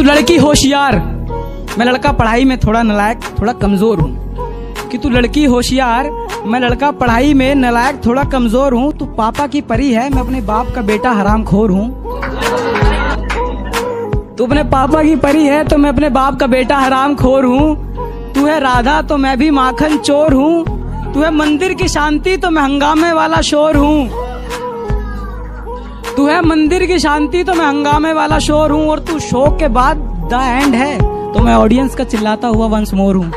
तू लड़की होशियार मैं लड़का पढ़ाई में थोड़ा नलायक, थोड़ा कमज़ोर हूँ। कि तू लड़की होशियार मैं लड़का पढ़ाई में नलायक, थोड़ा कमज़ोर हूँ। तू पापा की परी है, मैं अपने बाप का बेटा हराम खोर हूँ। तू अपने पापा की परी है तो मैं अपने बाप का बेटा हराम खोर हूँ। तू है राधा तो मैं भी माखन चोर हूँ। तू है मंदिर की शांति तो मैं हंगामे वाला शोर हूँ। है मंदिर की शांति तो मैं हंगामे वाला शोर हूँ और तू शो के बाद द एंड है। तो मैं ऑडियंस का चिल्लाता हुआ वंस मोर हूँ।